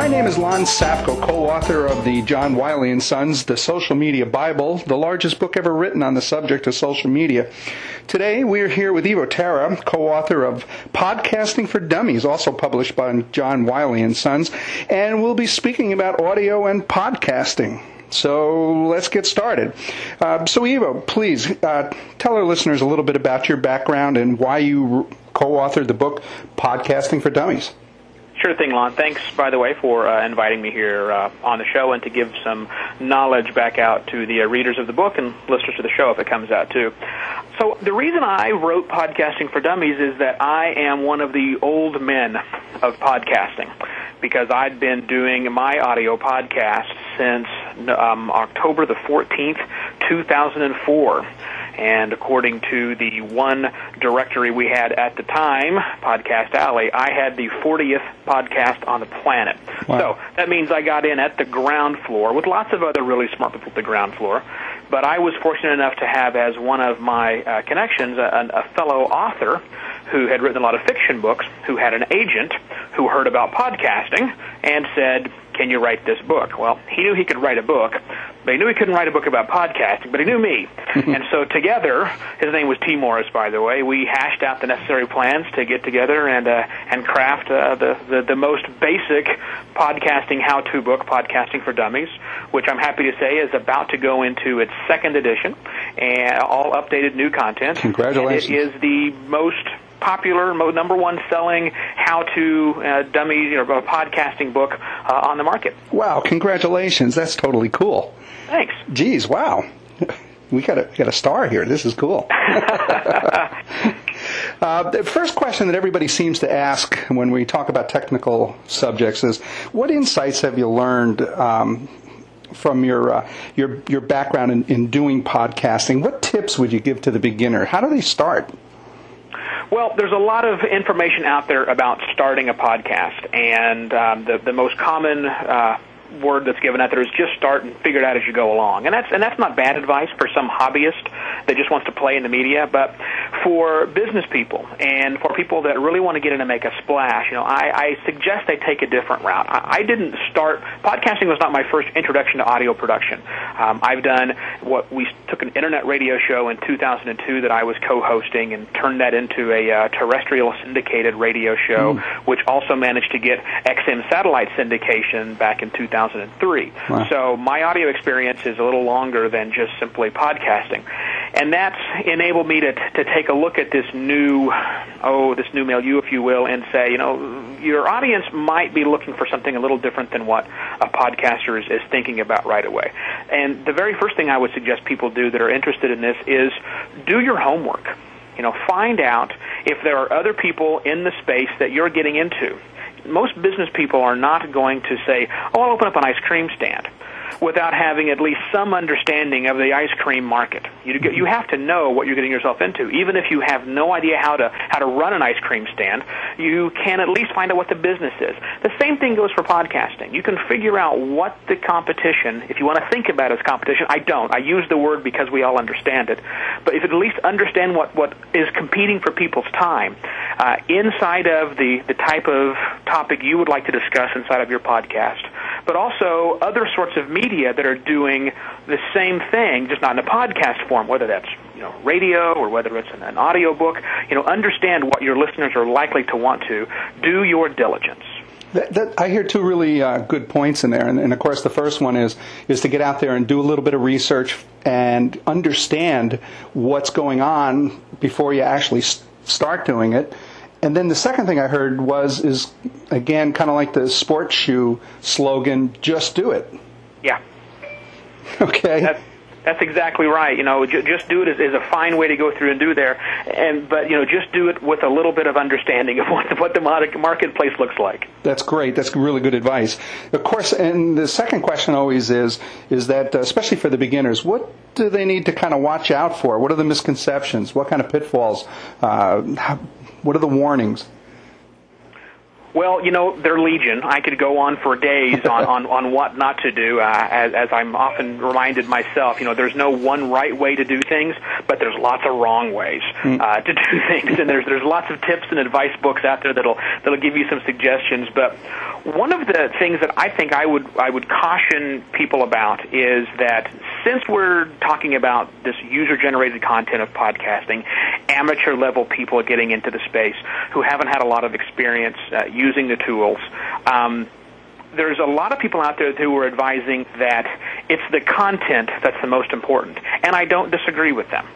My name is Lon Safko, co-author of the John Wiley and Sons, The Social Media Bible, the largest book ever written on the subject of social media. Today we are here with Evo Terra, co-author of Podcasting for Dummies, also published by John Wiley and Sons, and we'll be speaking about audio and podcasting. So let's get started. Uh, so, Evo, please uh, tell our listeners a little bit about your background and why you co authored the book Podcasting for Dummies. Sure thing, Lon. Thanks, by the way, for uh, inviting me here uh, on the show and to give some knowledge back out to the uh, readers of the book and listeners to the show if it comes out too. So, the reason I wrote Podcasting for Dummies is that I am one of the old men of podcasting because I'd been doing my audio podcast since um, October the 14th, 2004. And according to the one directory we had at the time, Podcast Alley, I had the 40th podcast on the planet. Wow. So that means I got in at the ground floor with lots of other really smart people at the ground floor. But I was fortunate enough to have as one of my uh, connections a, a fellow author who had written a lot of fiction books, who had an agent who heard about podcasting and said, Can you write this book? Well, he knew he could write a book, but he knew he couldn't write a book about podcasting, but he knew me. and so together, his name was Tee Morris, by the way, we hashed out the necessary plans to get together and, uh, and craft uh, the, the, the most basic podcasting how to book, Podcasting for Dummies, which I'm happy to say is about to go into its second edition and all updated new content. Congratulations. And it is the most popular, number one selling how to uh, dummy you know, podcasting book uh, on the market. Wow, congratulations. That's totally cool. Thanks. Geez, wow. We got a, we got a star here. This is cool. Uh, the first question that everybody seems to ask when we talk about technical subjects is, what insights have you learned um, from your uh, your your background in, in doing podcasting? What tips would you give to the beginner? How do they start? Well, there's a lot of information out there about starting a podcast, and um, the the most common uh, word that's given out there is just start and figure it out as you go along. And that's and that's not bad advice for some hobbyist that just wants to play in the media, but for business people and for people that really want to get in and make a splash, you know, I, I suggest they take a different route. I, I didn't start podcasting was not my first introduction to audio production. Um, I've done what we took an internet radio show in 2002 that I was co-hosting and turned that into a uh, terrestrial syndicated radio show, mm. which also managed to get XM satellite syndication back in 2003. Wow. So my audio experience is a little longer than just simply podcasting. And that's enabled me to, to take a look at this new, oh, this new milieu, if you will, and say, you know, your audience might be looking for something a little different than what a podcaster is, is thinking about right away. And the very first thing I would suggest people do that are interested in this is do your homework. You know, find out if there are other people in the space that you're getting into most business people are not going to say, "Oh, I'll open up an ice cream stand." Without having at least some understanding of the ice cream market. You you have to know what you're getting yourself into. Even if you have no idea how to how to run an ice cream stand, you can at least find out what the business is. The same thing goes for podcasting. You can figure out what the competition, if you want to think about it as competition. I don't. I use the word because we all understand it. But if you at least understand what what is competing for people's time uh, inside of the the type of topic you would like to discuss inside of your podcast but also other sorts of media that are doing the same thing, just not in a podcast form, whether that's you know radio or whether it's an, an audio book. You know, understand what your listeners are likely to want to. Do your diligence. That, that, I hear two really uh, good points in there, and, and, of course, the first one is is to get out there and do a little bit of research and understand what's going on before you actually start doing it. And then the second thing I heard was is again kind of like the sports shoe slogan, "Just do it." Yeah. Okay. That's, that's exactly right. You know, just do it is, is a fine way to go through and do there, and but you know, just do it with a little bit of understanding of what the, what the marketplace looks like. That's great. That's really good advice. Of course, and the second question always is is that uh, especially for the beginners, what do they need to kind of watch out for? What are the misconceptions? What kind of pitfalls? Uh, how, what are the warnings? Well, you know, they're legion. I could go on for days on, on, on what not to do, uh, as, as I'm often reminded myself. You know, there's no one right way to do things, but there's lots of wrong ways hmm. uh, to do things, and there's there's lots of tips and advice books out there that'll that'll give you some suggestions. But one of the things that I think I would I would caution people about is that since we're talking about this user generated content of podcasting, amateur level people are getting into the space who haven't had a lot of experience. Uh, using the tools. Um, there's a lot of people out there who are advising that it's the content that's the most important, and I don't disagree with them.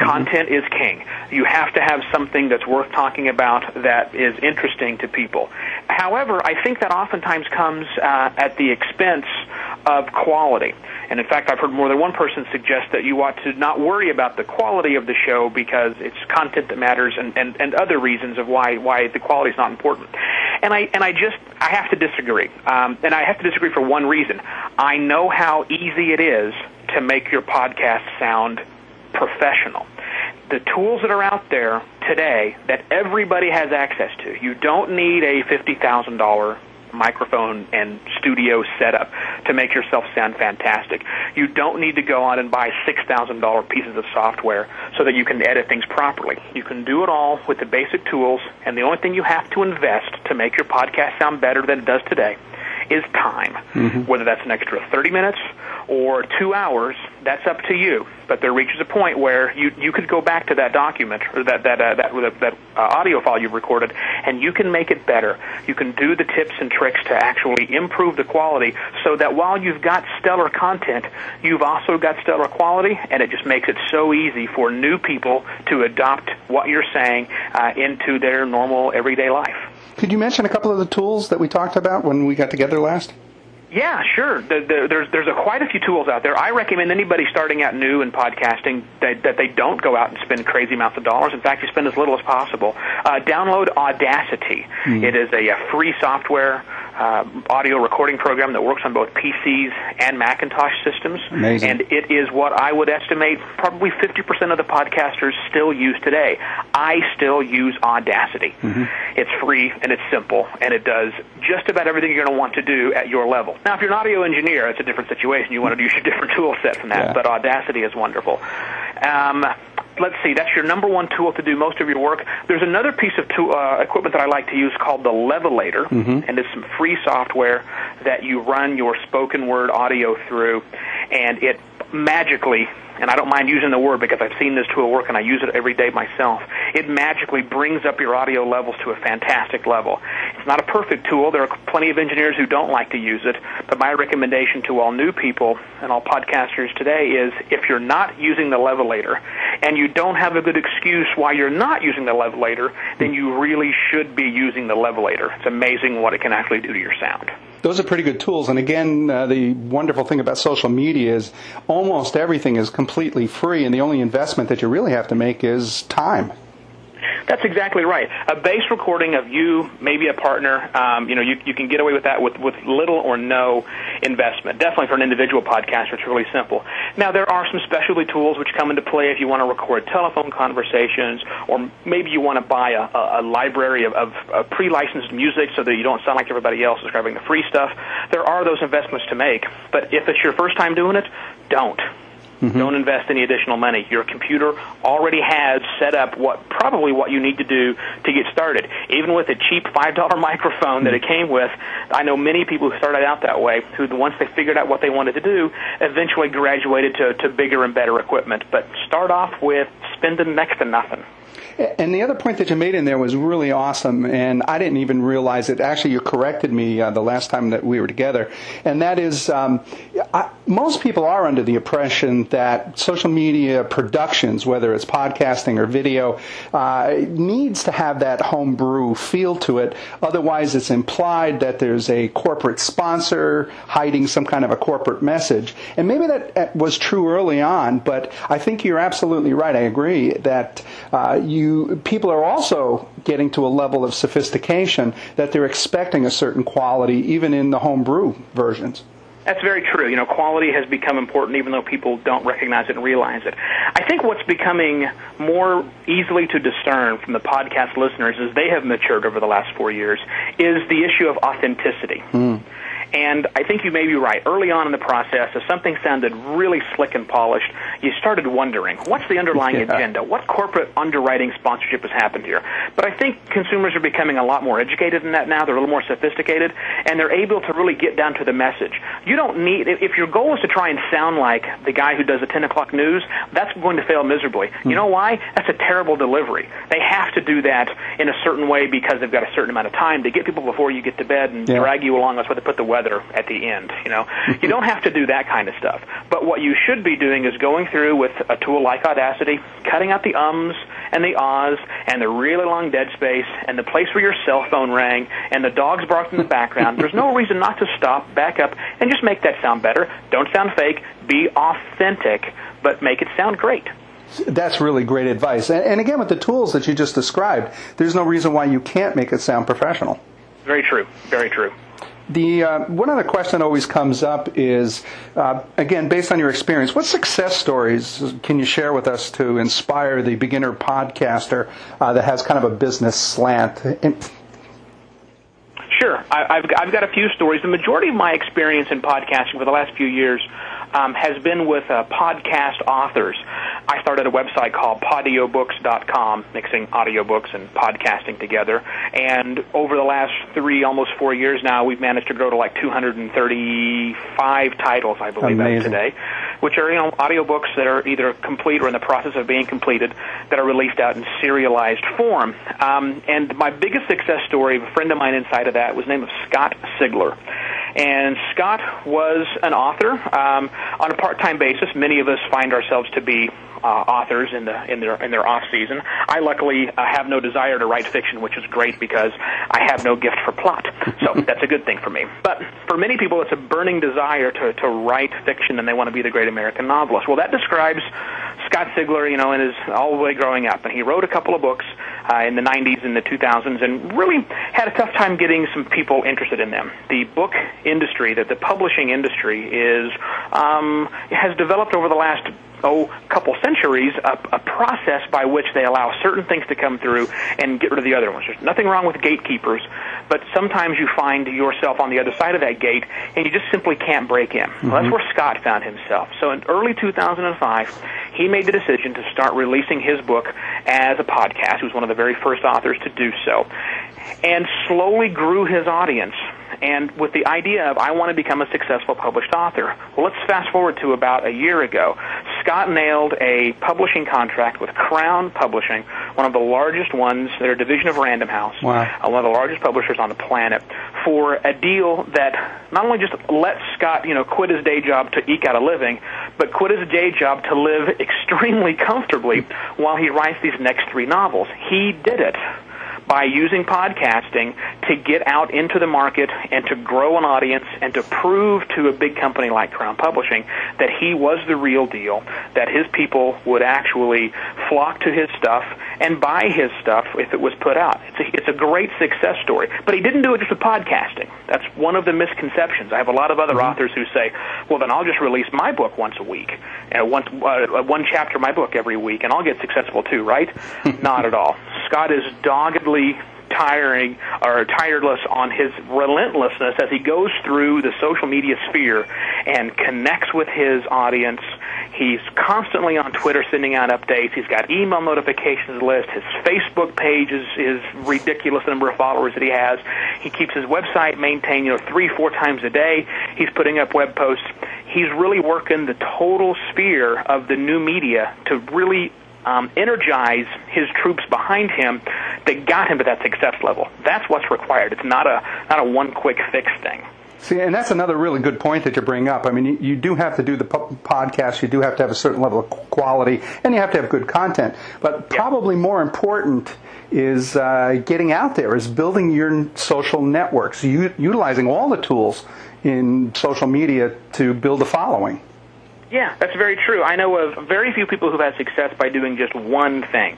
Mm-hmm. Content is king. You have to have something that's worth talking about that is interesting to people. However, I think that oftentimes comes uh, at the expense of quality. And in fact, I've heard more than one person suggest that you ought to not worry about the quality of the show because it's content that matters and, and, and other reasons of why, why the quality is not important. And I, and I just, I have to disagree. Um, and I have to disagree for one reason. I know how easy it is to make your podcast sound professional the tools that are out there today that everybody has access to. You don't need a $50,000 microphone and studio setup to make yourself sound fantastic. You don't need to go out and buy $6,000 pieces of software so that you can edit things properly. You can do it all with the basic tools, and the only thing you have to invest to make your podcast sound better than it does today is time. Mm-hmm. Whether that's an extra 30 minutes or two hours, that's up to you. But there reaches a point where you you could go back to that document or that that uh, that that uh, audio file you've recorded, and you can make it better. You can do the tips and tricks to actually improve the quality, so that while you've got stellar content, you've also got stellar quality, and it just makes it so easy for new people to adopt what you're saying uh, into their normal everyday life. Could you mention a couple of the tools that we talked about when we got together last? Yeah, sure. The, the, there's there's a, quite a few tools out there. I recommend anybody starting out new in podcasting that, that they don't go out and spend crazy amounts of dollars. In fact, you spend as little as possible. Uh, download Audacity. Mm. It is a, a free software uh, audio recording program that works on both PCs and Macintosh systems. Amazing. And it is what I would estimate probably 50% of the podcasters still use today. I still use Audacity. Mm-hmm. It's free and it's simple and it does just about everything you're going to want to do at your level. Now, if you're an audio engineer, it's a different situation. You want to use a different tool set from that, yeah. but Audacity is wonderful. Um, let's see, that's your number one tool to do most of your work. There's another piece of tool, uh, equipment that I like to use called the Levelator, mm-hmm. and it's some free software that you run your spoken word audio through, and it magically and I don't mind using the word because I've seen this tool work and I use it every day myself. It magically brings up your audio levels to a fantastic level. It's not a perfect tool. There are plenty of engineers who don't like to use it, but my recommendation to all new people and all podcasters today is if you're not using the levelator and you don't have a good excuse why you're not using the levelator, then you really should be using the levelator. It's amazing what it can actually do to your sound those are pretty good tools. And again, uh, the wonderful thing about social media is almost everything is completely free, and the only investment that you really have to make is time. That's exactly right. A bass recording of you, maybe a partner, um, you know, you, you can get away with that with, with little or no investment. Definitely for an individual podcaster, it's really simple. Now, there are some specialty tools which come into play if you want to record telephone conversations, or maybe you want to buy a, a, library of, of, of pre-licensed music so that you don't sound like everybody else describing the free stuff. There are those investments to make, but if it's your first time doing it, don't. Mm-hmm. Don't invest any additional money. Your computer already has set up what probably what you need to do to get started. Even with a cheap five dollar microphone that it came with, I know many people who started out that way who once they figured out what they wanted to do, eventually graduated to, to bigger and better equipment. But start off with spending next to nothing. And the other point that you made in there was really awesome, and I didn't even realize it. Actually, you corrected me uh, the last time that we were together, and that is um, I, most people are under the impression that social media productions, whether it's podcasting or video, uh, needs to have that homebrew feel to it. Otherwise, it's implied that there's a corporate sponsor hiding some kind of a corporate message. And maybe that was true early on, but I think you're absolutely right. I agree that uh, you people are also getting to a level of sophistication that they're expecting a certain quality even in the homebrew versions. That's very true. You know, quality has become important even though people don't recognize it and realize it. I think what's becoming more easily to discern from the podcast listeners as they have matured over the last four years is the issue of authenticity. Mm. And I think you may be right. Early on in the process, if something sounded really slick and polished, you started wondering, what's the underlying yeah. agenda? What corporate underwriting sponsorship has happened here? But I think consumers are becoming a lot more educated in that now. They're a little more sophisticated, and they're able to really get down to the message. You don't need, if your goal is to try and sound like the guy who does the 10 o'clock news, that's going to fail miserably. Mm-hmm. You hmm. know why? That's a terrible delivery. They have to do that in a certain way because they've got a certain amount of time to get people before you get to bed and yeah. drag you along. That's why they put the weather weather at the end. You know, you don't have to do that kind of stuff. But what you should be doing is going through with a tool like Audacity, cutting out the ums and the ahs and the really long dead space and the place where your cell phone rang and the dogs barked in the background. There's no reason not to stop, back up, and just make that sound better. Don't sound fake. Be authentic, but make it sound great. That's really great advice. And, and, again, with the tools that you just described, there's no reason why you can't make it sound professional. Very true. Very true. The uh, one other question that always comes up is, uh, again, based on your experience, what success stories can you share with us to inspire the beginner podcaster uh, that has kind of a business slant? Sure, I, have I've got a few stories. The majority of my experience in podcasting for the last few years um, has been with uh, podcast authors. I started a website called podiobooks.com, mixing audiobooks and podcasting together. And over the last three, almost four years now, we've managed to grow to like 235 titles, I believe, today, which are you know audiobooks that are either complete or in the process of being completed that are released out in serialized form. Um, and my biggest success story, a friend of mine inside of that, was named Scott Sigler. And Scott was an author um, on a part-time basis. Many of us find ourselves to be uh, authors in the in their in their off season. I luckily uh, have no desire to write fiction, which is great because I have no gift for plot. So that's a good thing for me. But for many people, it's a burning desire to to write fiction, and they want to be the great American novelist. Well, that describes Scott Sigler, you know, in his all the way growing up, and he wrote a couple of books uh, in the 90s and the 2000s, and really had a tough time getting some people interested in them. The book industry, that the publishing industry, is um, has developed over the last oh couple centuries a, a process by which they allow certain things to come through and get rid of the other ones. There's nothing wrong with gatekeepers, but sometimes you find yourself on the other side of that gate and you just simply can't break in. Mm-hmm. Well, that's where Scott found himself. So in early 2005, he made the decision to start releasing his book as a podcast. He was one of the very first authors to do so, and slowly grew his audience and with the idea of I want to become a successful published author. Well, let's fast forward to about a year ago. Scott nailed a publishing contract with Crown Publishing, one of the largest ones. They're a division of Random House, wow. Uh, one of the largest publishers on the planet, for a deal that not only just lets Scott, you know, quit his day job to eke out a living, but quit his day job to live extremely comfortably while he writes these next three novels. He did it by using podcasting to get out into the market and to grow an audience and to prove to a big company like Crown Publishing that he was the real deal, that his people would actually flock to his stuff and buy his stuff if it was put out. It's a, it's a great success story. But he didn't do it just with podcasting. That's one of the misconceptions. I have a lot of other mm-hmm. authors who say, well, then I'll just release my book once a week, and one, uh, one chapter of my book every week, and I'll get successful too, right? Not at all. Scott is doggedly tiring or tireless on his relentlessness as he goes through the social media sphere and connects with his audience. He's constantly on Twitter sending out updates. He's got email notifications list. His Facebook page is, is ridiculous number of followers that he has. He keeps his website maintained, you know, three, four times a day. He's putting up web posts. He's really working the total sphere of the new media to really um, energize his troops behind him that got him to that success level. That's what's required. It's not a not a one quick fix thing. See, and that's another really good point that you bring up. I mean, you, you do have to do the po- podcast, you do have to have a certain level of quality, and you have to have good content. But probably more important is uh, getting out there, is building your social networks, u- utilizing all the tools in social media to build a following. Yeah, that's very true. I know of very few people who've had success by doing just one thing.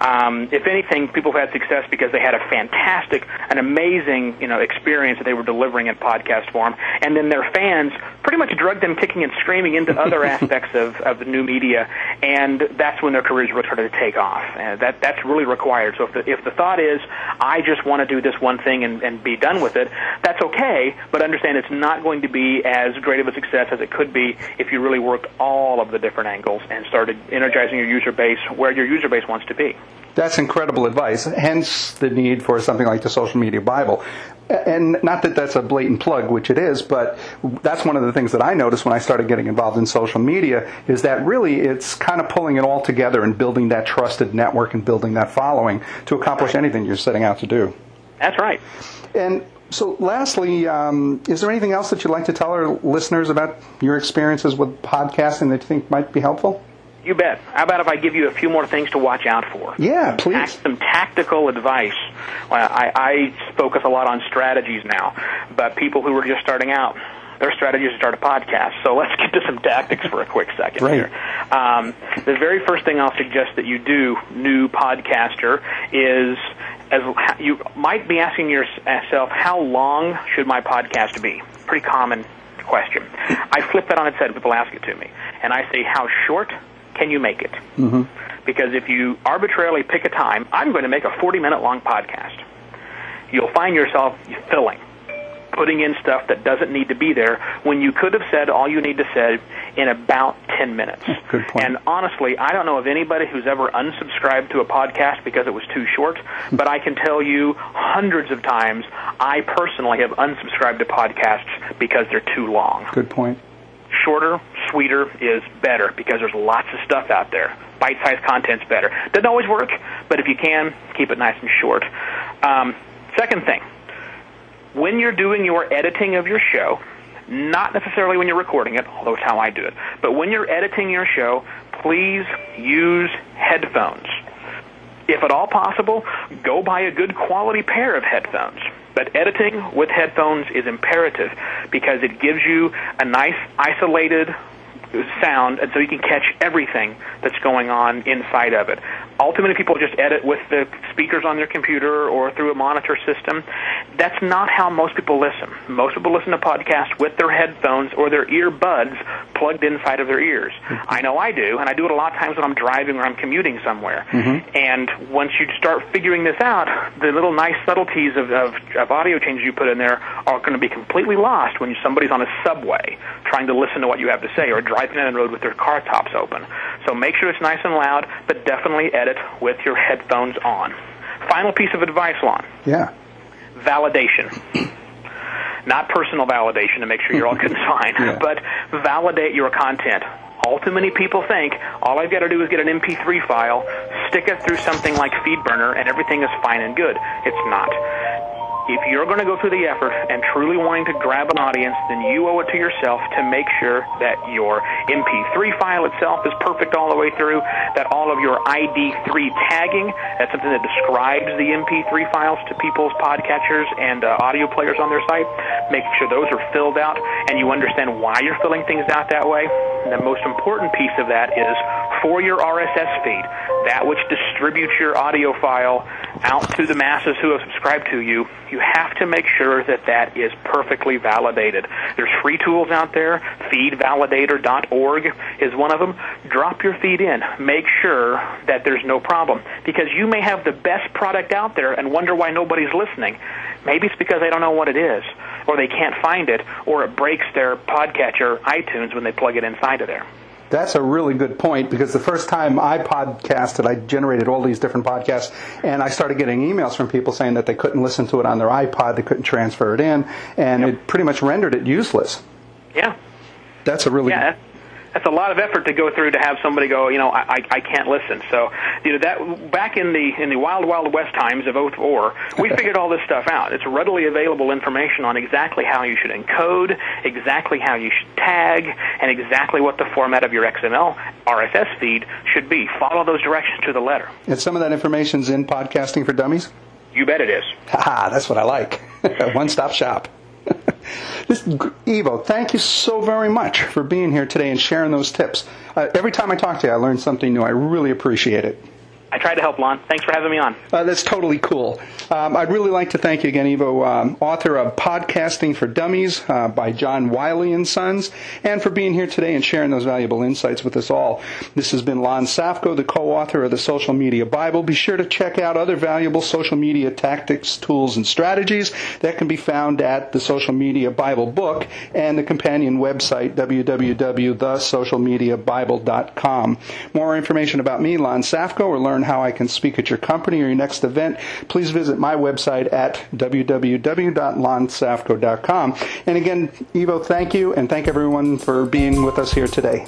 Um, if anything, people have had success because they had a fantastic, an amazing, you know, experience that they were delivering in podcast form, and then their fans pretty much drugged them kicking and screaming into other aspects of, of the new media, and that's when their careers really started to take off. And that that's really required. So if the, if the thought is, I just want to do this one thing and, and be done with it, that's okay. But understand it's not going to be as great of a success as it could be if you really all of the different angles and started energizing your user base where your user base wants to be. That's incredible advice. Hence the need for something like the Social Media Bible. And not that that's a blatant plug, which it is, but that's one of the things that I noticed when I started getting involved in social media is that really it's kind of pulling it all together and building that trusted network and building that following to accomplish anything you're setting out to do. That's right. And so, lastly, um, is there anything else that you'd like to tell our listeners about your experiences with podcasting that you think might be helpful? You bet. How about if I give you a few more things to watch out for? Yeah, please. Some tactical advice. Well, I, I focus a lot on strategies now, but people who are just starting out, their strategy is to start a podcast. So let's get to some tactics for a quick second right. here. Um, the very first thing I'll suggest that you do, new podcaster, is as you might be asking yourself, how long should my podcast be? Pretty common question. I flip that on its head. People ask it to me, and I say, how short can you make it? Mm-hmm. Because if you arbitrarily pick a time, I'm going to make a 40 minute long podcast. You'll find yourself filling, putting in stuff that doesn't need to be there when you could have said all you need to say in about 10 minutes. Good point. And honestly, I don't know of anybody who's ever unsubscribed to a podcast because it was too short, but I can tell you hundreds of times I personally have unsubscribed to podcasts because they're too long. Good point shorter, sweeter is better because there's lots of stuff out there. Bite-sized content's better. Doesn't always work, but if you can, keep it nice and short. Um, second thing, when you're doing your editing of your show, not necessarily when you're recording it, although it's how I do it, but when you're editing your show, please use headphones. If at all possible, go buy a good quality pair of headphones. But editing with headphones is imperative because it gives you a nice isolated sound, and so you can catch everything that's going on inside of it. Ultimately, people just edit with the speakers on their computer or through a monitor system. That's not how most people listen. Most people listen to podcasts with their headphones or their earbuds plugged inside of their ears. I know I do, and I do it a lot of times when I'm driving or I'm commuting somewhere. Mm-hmm. And once you start figuring this out, the little nice subtleties of, of, of audio changes you put in there are going to be completely lost when somebody's on a subway trying to listen to what you have to say or driving down the road with their car tops open. So make sure it's nice and loud, but definitely edit with your headphones on. Final piece of advice, Lon. Yeah. Validation. Not personal validation to make sure you're all good and fine, yeah. but validate your content. All too many people think all I've got to do is get an MP3 file, stick it through something like FeedBurner, and everything is fine and good. It's not if you're going to go through the effort and truly wanting to grab an audience, then you owe it to yourself to make sure that your MP3 file itself is perfect all the way through, that all of your ID3 tagging, that's something that describes the MP3 files to people's podcatchers and uh, audio players on their site, make sure those are filled out and you understand why you're filling things out that way. And the most important piece of that is for your RSS feed, that which distributes your audio file out to the masses who have subscribed to you, you have to make sure that that is perfectly validated. There's free tools out there. Feedvalidator.org is one of them. Drop your feed in. Make sure that there's no problem because you may have the best product out there and wonder why nobody's listening. Maybe it's because they don't know what it is, or they can't find it, or it breaks their podcatcher iTunes when they plug it inside of there. That's a really good point because the first time I podcasted, I generated all these different podcasts, and I started getting emails from people saying that they couldn't listen to it on their iPod, they couldn't transfer it in, and yep. it pretty much rendered it useless. Yeah. That's a really yeah that's a lot of effort to go through to have somebody go, you know, I, I can't listen. So, you know, that back in the in the wild wild west times of 04, we figured all this stuff out. It's readily available information on exactly how you should encode, exactly how you should tag, and exactly what the format of your XML RSS feed should be. Follow those directions to the letter. And some of that information's in Podcasting for Dummies. You bet it is. Ha! That's what I like. One stop shop. This, Evo, thank you so very much for being here today and sharing those tips. Uh, every time I talk to you, I learn something new. I really appreciate it. I tried to help, Lon. Thanks for having me on. Uh, that's totally cool. Um, I'd really like to thank you again, Evo, um, author of Podcasting for Dummies uh, by John Wiley and Sons, and for being here today and sharing those valuable insights with us all. This has been Lon Safko, the co-author of the Social Media Bible. Be sure to check out other valuable social media tactics, tools, and strategies that can be found at the Social Media Bible book and the companion website, www.thesocialmediabible.com. More information about me, Lon Safko, or learn how I can speak at your company or your next event, please visit my website at www.lonsafko.com. And again, Evo, thank you, and thank everyone for being with us here today.